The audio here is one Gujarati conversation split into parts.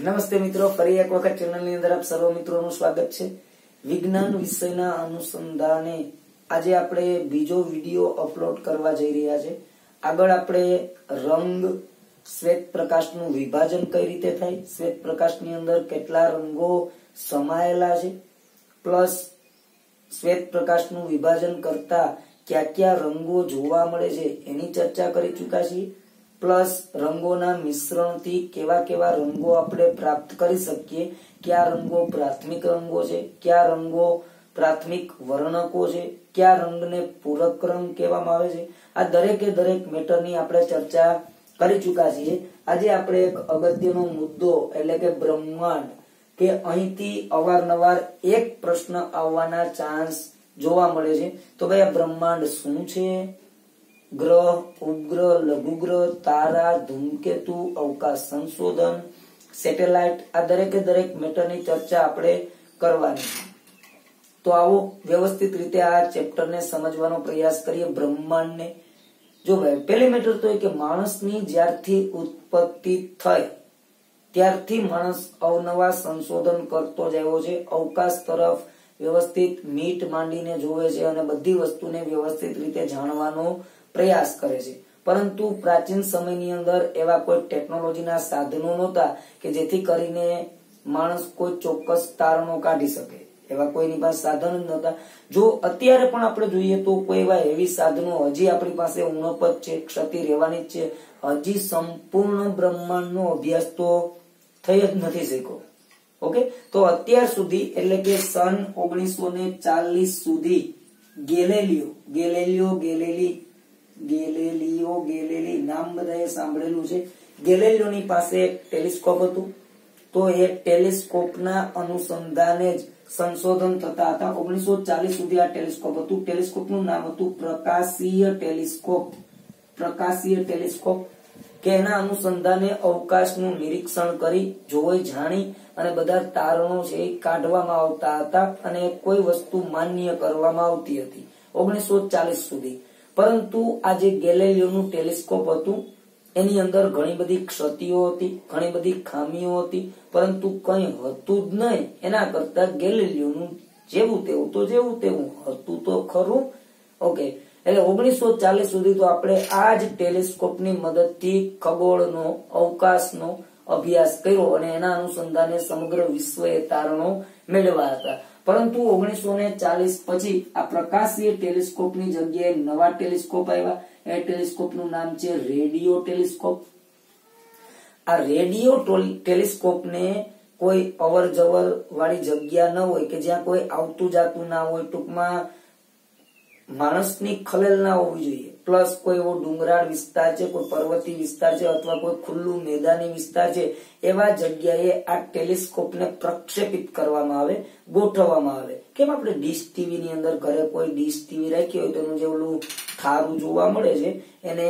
નમસ્તે મિત્રો, ફરી એક વખત ચેનલની અંદર આપ સર્વ મિત્રોનું સ્વાગત છે. વિજ્ઞાન વિષયના અનુસંધાને આજે આપણે બીજો વીડિયો અપલોડ કરવા જઈ રહ્યા છે. આગળ આપણે રંગ, શ્વેત પ્રકાશનું વિભાજન કઈ રીતે થાય, શ્વેત પ્રકાશની અંદર કેટલા રંગો સમાયેલા છે, પ્લસ શ્વેત પ્રકાશનું વિભાજન કરતા કયા કયા રંગો જોવા મળે છે, એની ચર્ચા કરી ચૂક્યા છીએ. પ્લસ રંગોના મિશ્રણથી કેવા કેવા રંગો આપણે પ્રાપ્ત કરી શકીએ? કયા રંગો પ્રાથમિક રંગો છે? કયા રંગો પ્રાથમિક વર્ણકો છે? કયા રંગને પૂરક રંગ કહેવામાં આવે છે? આ દરેકે દરેક મેટરની આપણે ચર્ચા કરી ચૂક્યા છીએ. આજે આપણે એક અગત્યનો મુદ્દો, એટલે કે બ્રહ્માંડ, કે અહીંથી અવારનવાર એક પ્રશ્ન આવવાના ચાન્સ જોવા મળે છે. તો ભાઈ આ બ્રહ્માંડ શું છે? ગ્રહ ઉપગ્રહ લઘુગ્રહ તારા ધૂમકેતુ અવકાશ સંશોધન સેટેલાઇટ આ દરેકે દરેક મેટરની ચર્ચા આપણે કરવાની તો આવો વ્યવસ્થિત રીતે આ ચેપ્ટરને સમજવાનો પ્રયાસ કરીએ બ્રહ્માંડને. જો ભાઈ મેટર તો એ કે માણસની જ્યારથી ઉત્પત્તિ થઈ, ત્યારથી માણસ અવનવા સંશોધન કરતો જ આવ્યો છે. અવકાશ તરફ વ્યવસ્થિત મીટ માંડીને જોવે છે અને બધી વસ્તુને વ્યવસ્થિત રીતે જાણવાનો પ્રયાસ કરે છે. પરંતુ પ્રાચીન સમયની અંદર એવા કોઈ ટેકનોલોજીના સાધનો નહોતા કે જેથી કરીને માણસ કોઈ ચોક્કસ તારણો કાઢી શકે. એવા કોઈની પાસે સાધનો જ નહોતા. જો અત્યારે પણ આપણે જોઈએ તો કોઈ એવા એવી સાધનો હજી આપણી પાસે ઉણપત છે, ક્ષતિ રહેવાની જ છે. હજી સંપૂર્ણ બ્રહ્માંડનો અભ્યાસ તો થઈ જ નથી શક્યો. ઓકે? તો અત્યાર સુધી એટલે કે સન ઓગણીસો ને ચાલીસ સુધી Galileo Galileo, Galilei Galileo Galilei નામ બધાએ સાંભળેલું છે. ગેલેલિયોની પાસે ટેલિસ્કોપ હતું. તો એ ટેલિસ્કોપના અનુસંધાને જ સંશોધન થતા હતા. ઓગણીસો ચાલીસ સુધી આ ટેલિસ્કોપ હતું. ટેલિસ્કોપનું નામ હતું પ્રકાશીય ટેલિસ્કોપ. પ્રકાશીય ટેલિસ્કોપ. કે એના અનુસંધાને અવકાશનું નિરીક્ષણ કરી, જોઈ, જાણી અને બધા તારણો છે એ કાઢવામાં આવતા હતા અને કોઈ વસ્તુ માન્ય કરવામાં આવતી હતી. ઓગણીસો ચાલીસ સુધી. પરંતુ આ જે ગેલેલિયોનું ટેલિસ્કોપ હતું. એની અંદર ઘણી બધી ક્ષતિઓ હતી, ઘણી બધી ખામીઓ હતી, પરંતુ કંઈ હતું જ નહીં. એના કરતા ગેલેલિયોનું જેવું તેવું તો જેવું તેવું હતું તો ખરું. ઓકે એટલે ઓગણીસો ચાલીસ સુધી તો આપણે આ જ ટેલિસ્કોપની મદદથી ખગોળનો, અવકાશનો અભ્યાસ કર્યો અને એના અનુસંધાને સમગ્ર વિશ્વએ તારણો મેળવ્યા હતા. પરંતુ ઓગણીસો ને ચાલીસ પછી આ પ્રકાશીય ટેલિસ્કોપની જગ્યાએ નવા ટેલિસ્કોપ આવ્યા. એ ટેલિસ્કોપનું નામ છે રેડિયો ટેલિસ્કોપ. આ રેડિયો ટેલિસ્કોપને કોઈ અવર જવર વાળી જગ્યા ન હોય કે જ્યાં કોઈ આવતું જાતું ના હોય. ટૂંકમાં માણસની ખલેલ ના હોવી જોઈએ. પ્લસ કોઈ એવો ડુંગરાળ વિસ્તાર છે, કોઈ પર્વતી વિસ્તાર છે અથવા કોઈ ખુલ્લું મેદાની વિસ્તાર છે, એવા જગ્યાએ આ ટેલિસ્કોપને પ્રક્ષેપિત કરવામાં આવે, ગોઠવવામાં આવે. કેમ આપણે ડીશ ટીવી ની અંદર ઘરે કોઈ ડીશ ટીવી રાખી હોય તો એનું જે ઓલું ખારું જોવા મળે છે, એને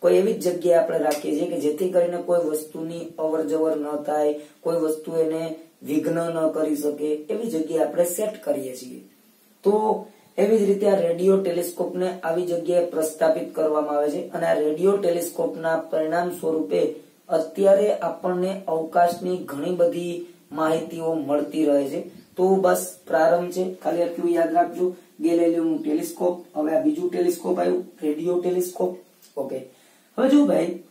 કોઈ એવી જ જગ્યાએ આપણે રાખીએ છીએ કે જેથી કરીને કોઈ વસ્તુની અવર જવર ન થાય, કોઈ વસ્તુ એને વિઘ્ન ન કરી શકે, એવી જગ્યાએ આપણે સેટ કરીએ છીએ. તો એવી જ રીતે આ રેડિયો ટેલિસ્કોપને આવી જગ્યાએ પ્રસ્થાપિત કરવામાં આવે છે અને આ રેડિયો ટેલિસ્કોપના પરિણામ સ્વરૂપે અત્યારે આપણને અવકાશની ઘણી બધી માહિતીઓ મળતી રહે છે. તો બસ પ્રારંભ છે. ખાલી આટલું યાદ રાખજો. ગેલેલિયોનું ટેલિસ્કોપ. હવે આ બીજું ટેલિસ્કોપ આવ્યું. Radio telescope. ઓકે હવે જો ભાઈ,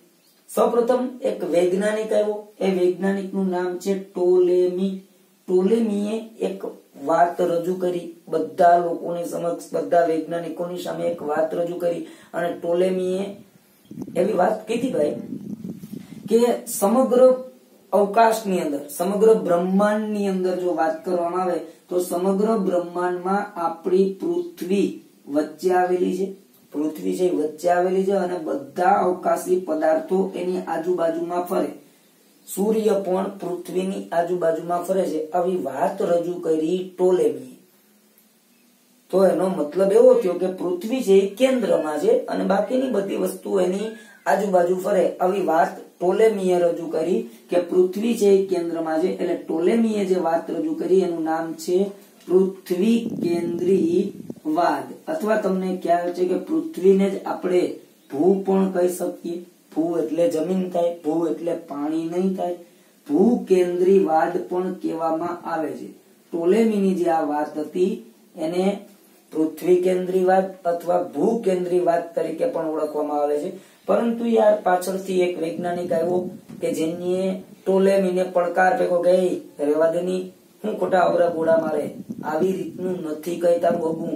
સૌપ્રથમ એક વૈજ્ઞાનિક આવ્યો. એ વૈજ્ઞાનિકનું નામ છે ટોલેમી. ટોલેમીએ એક વાત રજૂ કરી, બધા લોકોની સમક્ષ, બધા વૈજ્ઞાનિકોની સામે એક વાત રજૂ કરી અને ટોલેમીએ એવી વાત કીધી ભાઈ કે સમગ્ર અવકાશની અંદર, સમગ્ર બ્રહ્માંડની અંદર જો વાત કરવામાં આવે, તો સમગ્ર બ્રહ્માંડમાં આપણી પૃથ્વી વચ્ચે આવેલી છે. પૃથ્વી છે વચ્ચે આવેલી છે અને બધા અવકાશી પદાર્થો એની આજુબાજુમાં ફરે. સૂર્ય પણ પૃથ્વીની આજુબાજુમાં ફરે છે. આવી વાત રજૂ કરી ટોલેમી તો એનો મતલબ એવો થયો કે પૃથ્વી છે એ કેન્દ્રમાં છે અને બાકીની બધી વસ્તુ એની આજુબાજુ ફરે. આવી વાત ટોલેમીએ રજૂ કરી કે પૃથ્વી છે એ કેન્દ્રમાં છે. એટલે ટોલેમીએ જે વાત રજૂ કરી એનું નામ છે પૃથ્વી કેન્દ્રી વાદ અથવા તમને ખ્યાલ છે કે પૃથ્વીને જ આપણે ભૂ પણ કહી શકીએ. ભૂ એટલે જમીન થાય, ભૂ એટલે પાણી નહીં થાય. ભૂકેન્દ્રીવાદ પણ કહેવામાં આવે છે. ટોલેમીની જે આ વાત હતી, એને પૃથ્વી કેન્દ્રીવાદ અથવા ભૂકેન્દ્રીવાદ તરીકે પણ ઓળખવામાં આવે છે. પરંતુ યાર પાછળથી એક વૈજ્ઞાનિક આવ્યો કે જેની ટોલેમીને પડકાર ભેગો ગઈ રેવાદની હું ખોટા અવરા ગોળા મારે. આવી રીતનું નથી કહેતા બગું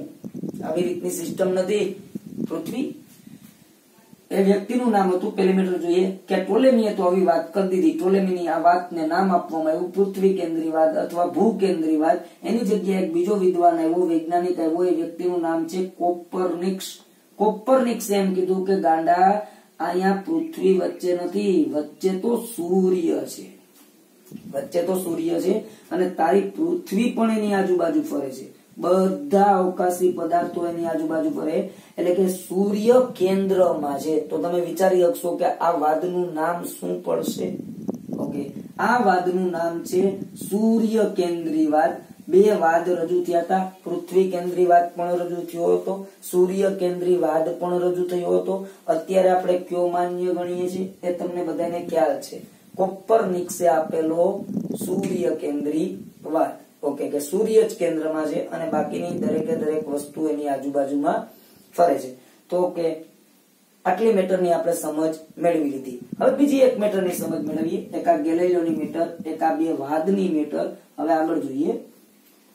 આવી રીતની સિસ્ટમ નથી. પૃથ્વી એ વ્યક્તિનું નામ હતું પેલીમીટર જોઈએ કે ટોલેમીએ તો આવી વાત કરી દીધી. ટોલેમીની આ વાતને નામ આપવામાં આવ્યું પૃથ્વી કેન્દ્રીવાદ અથવા ભૂ કેન્દ્રીવાદ એની જગ્યાએ એક બીજો વિદ્વાન આવ્યો, વૈજ્ઞાનિક આવ્યો. એ વ્યક્તિનું નામ છે કોપરનિક્સ. કોપરનિક્સે એમ કીધું કે, ગાંડા, અહીંયા પૃથ્વી વચ્ચે નથી, વચ્ચે તો સૂર્ય છે. વચ્ચે તો સૂર્ય છે અને તારી પૃથ્વી પણ એની આજુબાજુ ફરે છે. બધા અવકાશી પદાર્થો એની આજુબાજુ ફરે એટલે કે સૂર્ય કેન્દ્રમાં છે. તો તમે વિચારી શકશો કે આ વાદનું નામ શું પડશે? ઓકે. આ વાદનું નામ છે સૂર્ય કેન્દ્રીવાદ બે વાદ રજૂ થયા હતા. પૃથ્વી કેન્દ્રીવાદ પણ રજૂ થયો હતો. સૂર્ય કેન્દ્રીવાદ પણ રજૂ થયો હતો. અત્યારે આપણે કયો માન્ય ગણીએ છીએ? એ તમને બધાને ખ્યાલ છે. કોપર નિક્ષે આપેલો સૂર્ય કેન્દ્રીવાદ ઓકે કે સૂર્ય જ કેન્દ્રમાં છે અને બાકીની દરેકે દરેક વસ્તુ એની આજુબાજુમાં ફરે છે. તો કે આટલી મેટરની આપણે સમજ મેળવી લીધી. હવે બીજી એક મેટરની સમજ મેળવીએ. એક આ ગેલેલિયોની મીટર એક બે વાદની મીટર. હવે આગળ જોઈએ.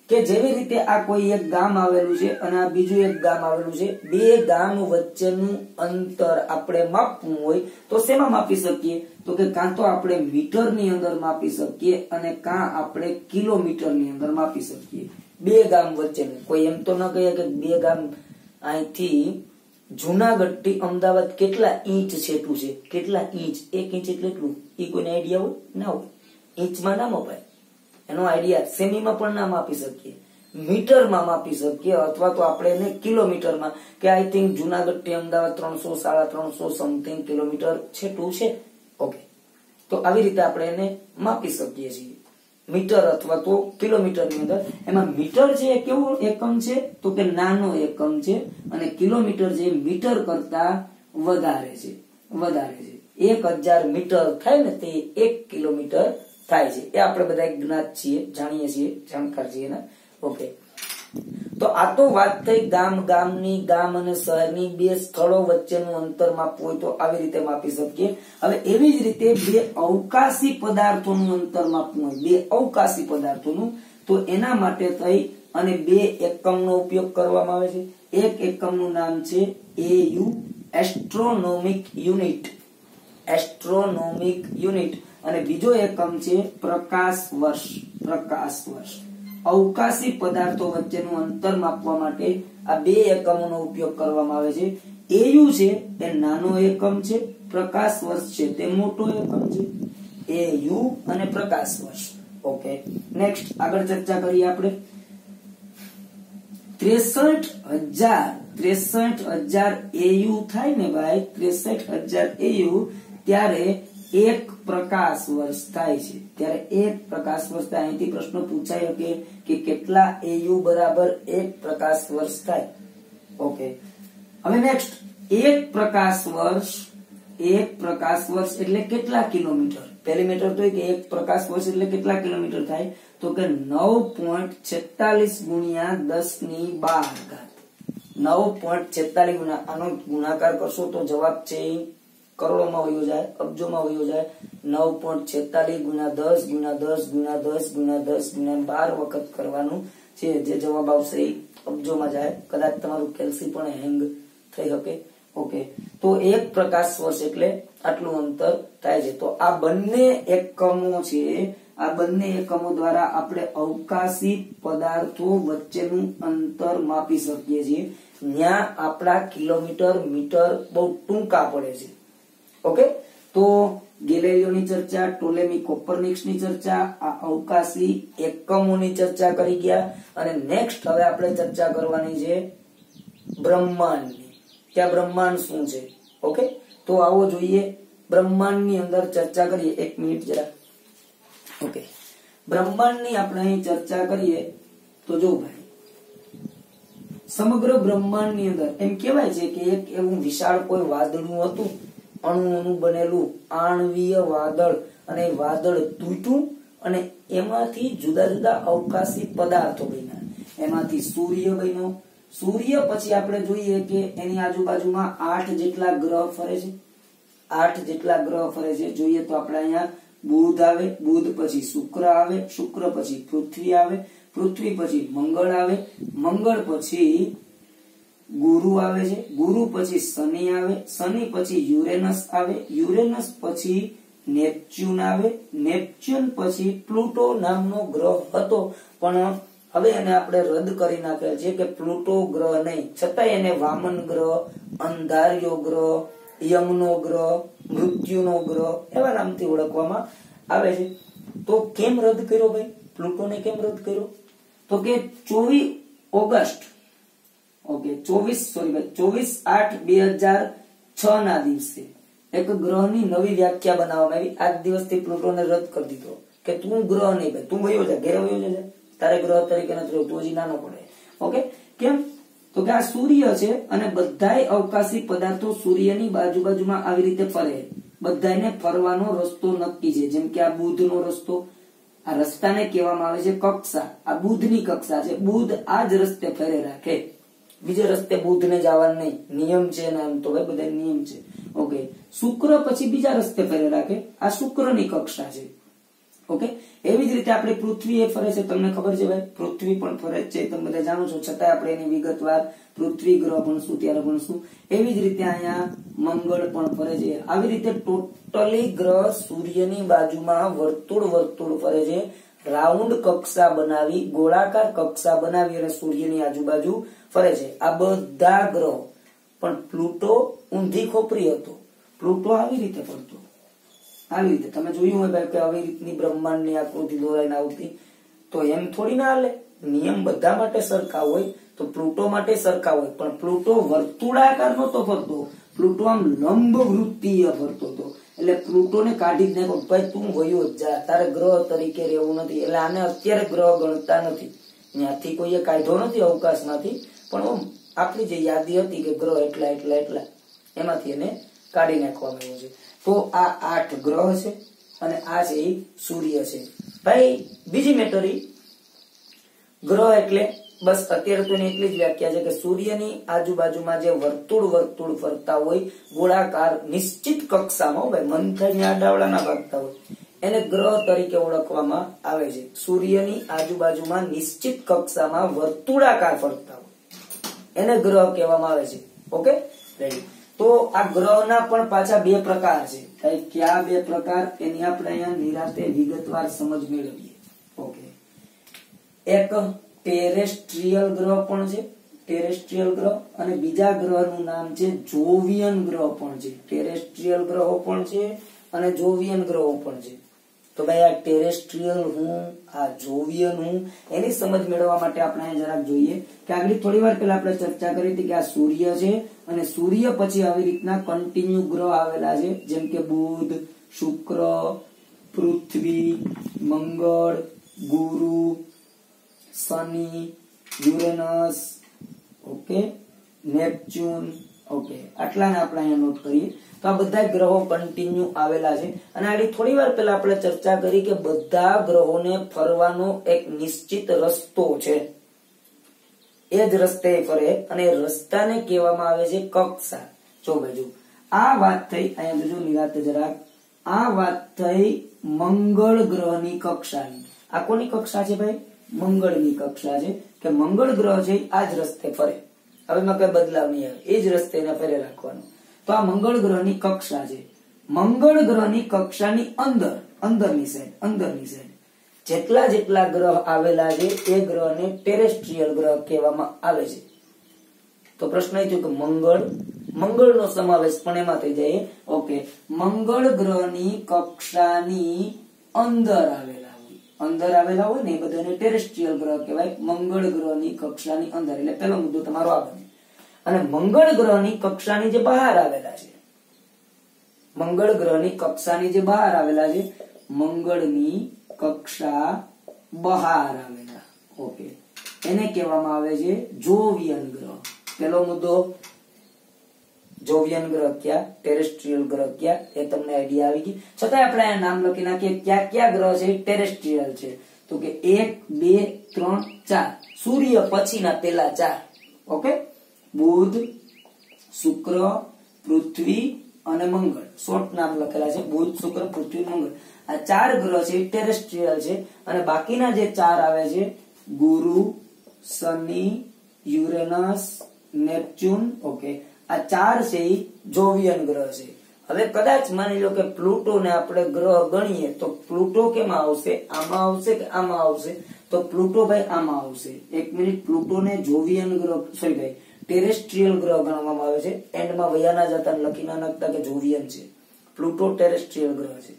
કે જેવી રીતે આ કોઈ એક ગામ આવેલું છે અને આ બીજું એક ગામ આવેલું છે, બે ગામ વચ્ચેનું અંતર આપણે માપવું હોય તો શેમાં માપી શકીએ? તો કે કાં તો આપણે મીટરની અંદર માપી શકીએ અને કાં આપણે કિલોમીટરની અંદર માપી શકીએ. બે ગામ વચ્ચેનું. કોઈ એમ તો ન કહીએ કે બે ગામ અહીંથી જુનાગઢથી અમદાવાદ કેટલા ઇંચ છેટું છે? કેટલા ઇંચ? એક ઇંચ એટલે એટલું? એ કોઈને આઈડિયા હોય? ના હોય. ઇંચમાં ના મપાય. એનો આઈડિયા સેમીમાં પણ ના માપી શકીએ. મીટરમાં માપી શકીએ અથવા તો આપણે એને કિલોમીટરમાં, કે આઈ થિંક જુનાગઢથી અમદાવાદ ત્રણસો સાડા ત્રણસો સમથિંગ કિલોમીટર છેટું છે. ઓકે તો આવી રીતે આપણે એને માપી શકીએ છીએ. મીટર અથવા તો કિલોમીટરની અંદર. એમાં મીટર છે કેવું એકમ છે? તો કે નાનો એકમ છે. અને કિલોમીટર જે મીટર કરતા વધારે છે. વધારે છે. એક હજાર મીટર થાય ને તે એક કિલોમીટર થાય છે. એ આપણે બધા જ્ઞાત છીએ, જાણીએ છીએ, જાણકાર છીએ ને? ઓકે તો આ તો વાત થઈ ગામ, ગામની, ગામ અને શહેરની બે સ્થળો વચ્ચેનું અંતર માપવું હોય તો આવી રીતે માપી શકીએ. હવે એવી જ રીતે બે અવકાશી પદાર્થોનું અંતર માપવું હોય, બે અવકાશી પદાર્થોનું, તો એના માટે થઈ અને બે એકમનો ઉપયોગ કરવામાં આવે છે. એક એકમનું નામ છે AU astronomic unit astronomic unit અને બીજો એકમ છે પ્રકાશ વર્ષ. પ્રકાશ વર્ષ. અવકાશી પદાર્થો વચ્ચેનું અંતર માપવા માટે આ બે એકમોનો ઉપયોગ કરવામાં આવે છે. એયુ છે એ નાનો એકમ છે, પ્રકાશ વર્ષ છે તે મોટો એકમ છે. એયુ અને પ્રકાશ વર્ષ. ઓકે, નેક્સ્ટ આગળ ચર્ચા કરીએ આપણે. ત્રેસઠ હજાર ત્રેસઠ હજાર એયુ થાય ને ભાઈ? ત્રેસઠ હજાર એયુ, ત્યારે એક પ્રકાશ વર્ષ થાય છે. ત્યારે એક પ્રકાશ વર્ષ થાય. અહીંથી પ્રશ્ન પૂછાય શકે કે કેટલા એયુ બરાબર એક પ્રકાશ વર્ષ થાય? ઓકે હવે નેક્સ્ટ એક પ્રકાશ વર્ષ, એક પ્રકાશ વર્ષ એટલે કેટલા કિલોમીટર? પેરીમીટર તો કે એક પ્રકાશ વર્ષ એટલે કેટલા કિલોમીટર થાય? તો કે નવ પોઈન્ટ છેતાલીસ ગુણ્યા દસની બાર ઘાત. નવ પોઈન્ટ છેતાલીસ ગુણ્યા, આનો ગુણાકાર કરશો તો જવાબ છે કરોડોમાં વયો જાય અબજોમાં વયો જાય, નવ પોઈન્ટ છેતાલીસ ગુણ્યા દસ ગુણ્યા દસ ગુણ્યા દસ ગુણ્યા દસ ગુણ્યા બાર વખત કરવાનું છે. જે જવાબ આવશે એ અબજોમાં જાય. કદાચ તમારું કેલ્સી પણ હેંગ થઈ શકે. ઓકે. તો એક પ્રકાશ વર્ષ એટલે આટલું અંતર થાય છે. તો આ બંને એકમો છે. આ બંને એકમો દ્વારા આપણે અવકાશી પદાર્થો વચ્ચેનું અંતર માપી શકીએ છીએ. ત્યાં આપણા કિલોમીટર, મીટર બહુ ટૂંકા પડે છે. ઓકે? તો ગેલેલિયોની ચર્ચા, ટોલેમી કોપરનિક્સની ચર્ચા, આ અવકાશી એકમોની ચર્ચા કરી ગયા. અને નેક્સ્ટ હવે આપણે ચર્ચા કરવાની છે બ્રહ્માંડની. ત્યાં બ્રહ્માંડ શું છે? ઓકે? તો આવો જોઈએ. બ્રહ્માંડની અંદર ચર્ચા કરીએ. એક મિનિટ જરા. ઓકે. બ્રહ્માંડની આપણે અહીં ચર્ચા કરીએ. તો જો ભાઈ, સમગ્ર બ્રહ્માંડની અંદર એમ કહેવાય છે કે એક એવું વિશાળ કોઈ વાદળું હતું અણુઓનું બનેલું આણવીય વાદળ અને વાદળ તૂટ્યું અને એમાંથી જુદા જુદા અવકાશી પદાર્થો બન્યા. એમાંથી સૂર્ય બન્યો. સૂર્ય પછી આપણે જોઈએ કે એની આજુબાજુમાં આઠ જેટલા ગ્રહ ફરે છે. આઠ જેટલા ગ્રહ ફરે છે. જોઈએ તો આપણે અહીંયા બુધ આવે, બુધ પછી શુક્ર આવે, શુક્ર પછી પૃથ્વી આવે, પૃથ્વી પછી મંગળ આવે, મંગળ પછી ગુરુ આવે છે, ગુરુ પછી શનિ આવે, શનિ પછી યુરેનસ આવે, યુરેનસ પછી નેપચ્યુન આવે, નેપચ્યુન પછી પ્લુટો નામનો ગ્રહ હતો. પણ હવે એને આપણે રદ કરી નાખેલ છે કે પ્લુટો ગ્રહ નહીં. છતાંય એને વામન ગ્રહ, અંધાર્યો ગ્રહ, યમનો ગ્રહ, મૃત્યુનો ગ્રહ એવા નામથી ઓળખવામાં આવે છે. તો કેમ રદ કર્યો ભાઈ? પ્લુટોને કેમ રદ કર્યો? તો કે ચોવીસ ઓગસ્ટ ઓકે, ચોવીસ સોરી ચોવીસ આઠ બે હજાર છ ના દિવસે એક ગ્રહની નવી વ્યાખ્યા બનાવવામાં આવી. આજ દિવસથી પ્લુટોને રદ કરી દીધો. કે તું ગ્રહ નહીં ભાઈ, તું વયો જા, ઘેર વયો જા તારે ગ્રહ તરીકે નથી રહ્યો, તું હજી નાનો પડે ઓકે, કેમ? તો કે આ સૂર્ય છે અને બધાય અવકાશી પદાર્થો સૂર્યની બાજુ બાજુમાં આવી રીતે ફરે. બધાને ફરવાનો રસ્તો નક્કી છે. જેમ કે આ બુધનો રસ્તો, આ રસ્તાને કહેવામાં આવે છે કક્ષા. આ બુધની કક્ષા છે. બુધ આ જ રસ્તે ફરે રાખે. બીજે રસ્તે બુધ ને જવાનું નહીં. નિયમ છે તો બધા નિયમ છે. ઓકે શુક્ર પછી બીજા રસ્તે ફરે રાખે. આ શુક્રની કક્ષા છે. ઓકે એવી જ રીતે આપણે પૃથ્વી એ ફરે છે. તમને ખબર છે ભાઈ? પૃથ્વી પણ ફરે છે. તમે બધા જાણો છો. છતાં આપણે એની વિગતવાર પૃથ્વી ગ્રહ ભણશું, ત્યારે ભણશું. એવી જ રીતે અહીંયા મંગળ પણ ફરે છે. આવી રીતે ટોટલી ગ્રહ સૂર્યની બાજુમાં વર્તુળ વર્તુળ ફરે છે. રાઉન્ડ કક્ષા બનાવી, ગોળાકાર કક્ષા બનાવી અને સૂર્યની આજુબાજુ ફરે છે. આ બધા ગ્રહો. પણ પ્લુટો ઊંધી ખોપરી હતો. પ્લુટો આવી રીતે ફરતો આવી રીતે. તમે જોયું હોય ભાઈ કે આવી રીતની બ્રહ્માંડની આકૃતિ દોરાઈને આવતી. તો એમ થોડી ના હાલે. નિયમ બધા માટે સરખા હોય તો પ્લુટો માટે સરખા હોય. પણ પ્લુટો વર્તુળાકાર નતો ફરતો. પ્લુટો આમ લંબ વૃત્તીય ફરતો હતો. એટલે પ્લુટોને કાઢી જ નાખો ભાઈ, તું વયો જ જા. તારે ગ્રહ તરીકે રહેવું નથી. એટલે આને અત્યારે ગ્રહ ગણતા નથી. ત્યાંથી કોઈએ કાયદો નથી અવકાશમાંથી પણ આમ આપણી જે યાદી હતી કે ગ્રહ એટલા એટલા એટલા, એમાંથી એને કાઢી નાખવામાં આવ્યું છે. તો આ આઠ ગ્રહ છે અને આ છે એ સૂર્ય છે. ભાઈ, બીજી મેટરી. ગ્રહ એટલે બસ અત્યારે તો એટલી જ વ્યાખ્યા છે કે સૂર્યની આજુબાજુમાં જે વર્તુળ વર્તુળ ફરતા હોય, ગોળાકાર નિશ્ચિત કક્ષામાં હોય મંથનની આડાવડાના ભાગતા હોય, એને ગ્રહ તરીકે ઓળખવામાં આવે છે. સૂર્યની આજુબાજુમાં નિશ્ચિત કક્ષામાં વર્તુળાકાર ફરતા હોય. એને ગ્રહ કહેવામાં આવે છે. ઓકે? તો આ ગ્રહના પણ પાછા બે પ્રકાર છે. ભાઈ, કયા બે પ્રકાર? એની આપણે અહીંયા નિરાતે વિગતવાર સમજ મેળવીએ. ઓકે? એક ટેરેસ્ટ્રીયલ ગ્રહ પણ છે, ટેરેસ્ટ્રીયલ ગ્રહ, અને બીજા ગ્રહનું નામ છે જોવિયન ગ્રહ પણ છે. ટેરેસ્ટ્રીયલ ગ્રહો પણ છે અને જોવિયન ગ્રહો પણ છે. તો ભાઈ આ ટેરેસ્ટ્રીયલ હું, આ જોવિયન હું, એની સમજ મેળવવા માટે આપણે અહીંયા જરાક જોઈએ કે આગળ થોડી વાર પહેલા આપણે ચર્ચા કરી હતી કે આ સૂર્ય છે અને સૂર્ય પછી આવી રીતના કન્ટિન્યુ ગ્રહ આવેલા છે, જેમ કે બુધ, શુક્ર, પૃથ્વી, મંગળ, ગુરુ શનિ યુરેનસ ઓકે નેપચ્યુન ઓકે આટલાને આપણે અહીંયા નોટ કરીએ. તો આ બધા ગ્રહો કન્ટિન્યુ આવેલા છે. અને આડી થોડી વાર પહેલા આપણે ચર્ચા કરી કે બધા ગ્રહોને ફરવાનો એક નિશ્ચિત રસ્તો છે. એ જ રસ્તે ફરે અને રસ્તાને કહેવામાં આવે છે કક્ષા. જો બાજુ, આ વાત થઈ, અહીંયા જોજો નિરાતે જરાક. આ વાત થઈ મંગળ ગ્રહની કક્ષાની. આ કોની કક્ષા છે ભાઈ? મંગળની કક્ષા છે કે મંગળ ગ્રહ છે આ જ રસ્તે ફરે. હવે એમાં કઈ બદલાવ નહીં આવે. એ જ રસ્તે એને ફરે રાખવાનો. તો આ મંગળ ગ્રહની કક્ષા છે. મંગળ ગ્રહની કક્ષાની અંદર, અંદરની સાઈડ અંદરની સાઈડ જેટલા જેટલા ગ્રહ આવેલા છે, એ ગ્રહને ટેરેસ્ટ્રીયલ ગ્રહ કહેવામાં આવે છે. તો પ્રશ્ન એ થયો કે મંગળ, મંગળનો સમાવેશ પણ એમાં થઈ જાય. ઓકે. મંગળ ગ્રહની કક્ષાની અંદર આવેલા અંદર આવેલા હોય ને એ બધાને ટેરેસ્ટ્રીયલ ગ્રહ કહેવાય. મંગળ ગ્રહની કક્ષાની અંદર. એટલે પેલો મુદ્દો તમારો આ બને. અને મંગળ ગ્રહની કક્ષાની જે બહાર આવેલા છે, મંગળ ગ્રહની કક્ષાની જે બહાર આવેલા છે, મંગળની કક્ષા બહાર આવેલા. ઓકે એને કહેવામાં આવે છે જોવિયન ગ્રહ. પેલો મુદ્દો જોવિયન ગ્રહ ક્યાં? ટેરેસ્ટ્રીયલ ગ્રહ ક્યાં? એ તમને આઈડિયા આવી ગઈ. છતાંય આપણે આ નામ લખી નાખીએ. ક્યાં ક્યાં ગ્રહ છે? ટેરેસ્ટ્રીયલ છે. તો કે એક, બે, ત્રણ, ચાર. સૂર્ય પછીના પેલા ચાર. ઓકે? બુધ, શુક્ર, પૃથ્વી અને મંગળ. શોર્ટ નામ લખેલા છે. બુધ, શુક્ર, પૃથ્વી, મંગળ. આ ચાર ગ્રહ છે ટેરેસ્ટ્રીયલ છે. અને બાકીના જે ચાર આવે છે, ગુરુ, શનિ, યુરેનસ, નેપચ્યુન. ઓકે? આ ચાર છે એ જોવિયન ગ્રહ છે. હવે કદાચ માની લો કે પ્લુટો ને આપણે ગ્રહ ગણીએ તો પ્લુટો કેમાં આવશે? આમાં આવશે કે આમાં આવશે? તો પ્લુટો ભાઈ આમાં આવશે. એક મિનિટ પ્લુટો ને જોવિયન ગ્રહ સોરી ભાઈ ટેરેસ્ટ્રીયલ ગ્રહ ગણવામાં આવે છે. એન્ડમાં વયાના જતા લખી ના નાખતા કે જોવિયન છે. પ્લુટો ટેરેસ્ટ્રીયલ ગ્રહ છે.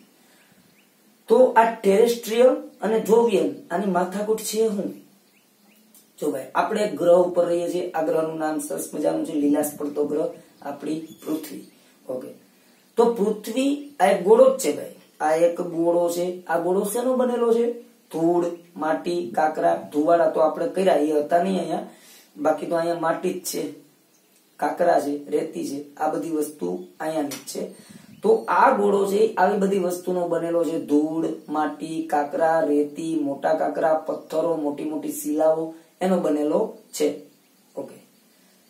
તો આ ટેરેસ્ટ્રીયલ અને જોવિયન, આની માથાકૂટ છે શું જો ભાઈ, આપણે ગ્રહ ઉપર રહીએ છીએ. આ ગ્રહનું નામ સરસ મજાનું છે, લીલાશ પડતો ગ્રહ, આપણી પૃથ્વી. ઓકે. તો પૃથ્વી આ એક ગોળો જ છે ભાઈ. આ એક ગોળો છે. આ ગોળો શેનો બનેલો છે? ધૂળ, માટી, કાકરા. ધુવાડા તો આપણે કર્યા, એ હતા નહીં અહીંયા. બાકી તો અહીંયા માટી જ છે. કાકરા છે, રેતી છે. આ બધી વસ્તુ અહીંયાની જ છે. તો આ ગોળો છે, આવી બધી વસ્તુનો બનેલો છે. ધૂળ, માટી, કાકરા, રેતી, મોટા કાકરા, પથ્થરો, મોટી મોટી શિલાઓ એનો બનેલો છે. ઓકે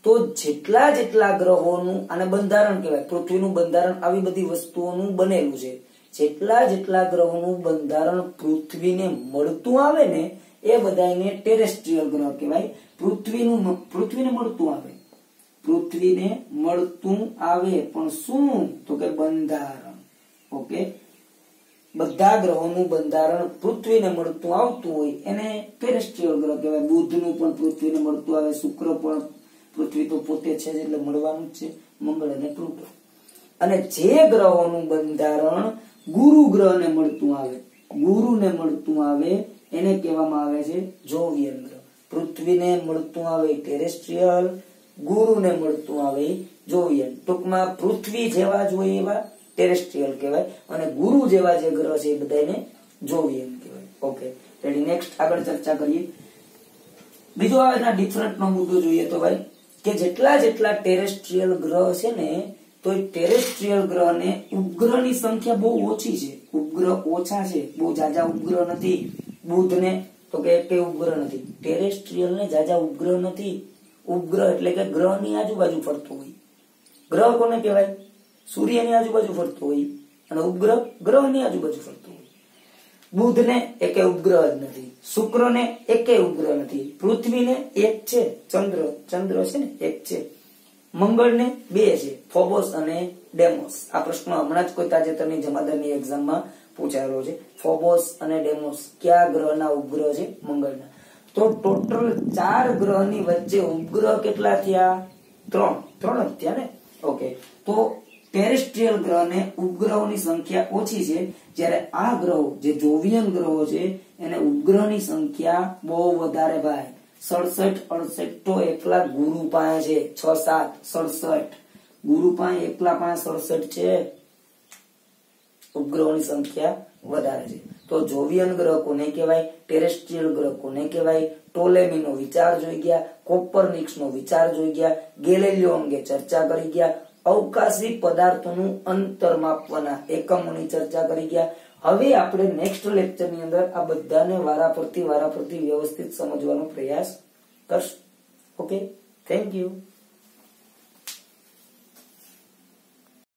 તો જેટલા જેટલા ગ્રહોનું આને બંધારણ કહેવાય. પૃથ્વીનું બંધારણ આવી બધી વસ્તુઓનું બનેલું છે. જેટલા જેટલા ગ્રહોનું બંધારણ પૃથ્વીને મળતું આવે ને, એ બધાને ટેરેસ્ટ્રીયલ ગ્રહ કહેવાય. પૃથ્વીનું પૃથ્વીને મળતું આવે. પૃથ્વીને મળતું આવે પણ શું? તો કે બંધારણ. ઓકે બધા ગ્રહોનું બંધારણ પૃથ્વીને મળતું આવતું હોય, એને ટેરેસ્ટ્રીયલ ગ્રહ કહેવાય. બુધનું પણ પૃથ્વીને મળતું આવે, શુક્ર પણ પૃથ્વી તો પોતે છે એટલે મળવાનું છે, મંગળ અને પ્લુટો અને જે ગ્રહોનું બંધારણ ગુરુ ગ્રહને મળતું આવે, ગુરુને મળતું આવે, એને કહેવામાં આવે છે જોવિયન ગ્રહ. પૃથ્વીને મળતું આવે ટેરેસ્ટ્રીયલ ગુરુને મળતું આવે જોવિયન ટૂંકમાં પૃથ્વી જેવા જ હોય એવા ટેરેસ્ટ્રીયલ કહેવાય. અને ગુરુ જેવા જે ગ્રહ છે એ બધાને જોવિયન કહેવાય. ઓકે રેડી નેક્સ્ટ આગળ ચર્ચા કરીએ. બીજો આવે ડિફરન્ટ નો મુદ્દો જોઈએ તો ભાઈ, કે જેટલા જેટલા ટેરેસ્ટ્રીયલ ગ્રહ છે ને તો એ ટેરેસ્ટ્રીયલ ગ્રહને ઉપગ્રહની સંખ્યા બહુ ઓછી છે. ઉપગ્રહ ઓછા છે. બહુ જાજા ઉપગ્રહ નથી. બુધને તો કે એક ઉપગ્રહ નથી. ટેરેસ્ટ્રીયલ ને જાજા ઉપગ્રહ નથી. ઉપગ્રહ એટલે કે ગ્રહની આજુબાજુ ફરતો હોય. ગ્રહ કોને કહેવાય? સૂર્યની આજુબાજુ ફરતો હોય અને ઉપગ્રહ ગ્રહની આજુબાજુ ફરતો હોય. બુધને એકે ઉપગ્રહ જ નથી, શુક્રને એકે ઉપગ્રહ નથી, પૃથ્વીને એક છે, ચંદ્ર ચંદ્ર છે ને, એક છે. મંગળને બે છે, ફોબોસ અને ડેમોસ. આ પ્રશ્ન હમણાં જ કોઈ તાજેતરની જમાદારની એક્ઝામમાં પૂછાયેલો છે. ફોબોસ અને ડેમોસ કયા ગ્રહના ઉપગ્રહ છે? મંગળના. તો ટોટલ ચાર ગ્રહની વચ્ચે ઉપગ્રહ કેટલા થયા? ત્રણ. ત્રણ જ થયા ને? ઓકે. તો ટેરેસ્ટ્રીયલ ગ્રહને ઉપગ્રહોની સંખ્યા ઓછી છે. જ્યારે આ ગ્રહો, જે જોવિયન ગ્રહો છે, એને ઉપગ્રહની સંખ્યા બહુ વધારે ભાઈ. સડસઠ, અડસઠ તો એકલા ગુરુ પાસે છે. છ, સાત, સડસઠ. ગુરુ પાસે એકલા પાસે સડસઠ છે. ઉપગ્રહોની સંખ્યા વધારે છે. તો જોવિયન ગ્રહ કોને કહેવાય? ટેરેસ્ટ્રીયલ ગ્રહ કોને કહેવાય? ટોલેમીનો વિચાર જોઈ ગયા કોપરનિક્સ નો વિચાર જોઈ ગયા, ગેલેલિયો અંગે ચર્ચા કરી ગયા અવકાશી પદાર્થોનું અંતર માપવાના એકમોની ચર્ચા કરી ગયા. હવે આપણે નેક્સ્ટ લેક્ચરની અંદર આ બધાને વારાફરતી વારાફરતી વ્યવસ્થિત સમજવાનો પ્રયાસ કરશું. Okay thank you